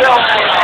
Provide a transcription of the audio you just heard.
yourself.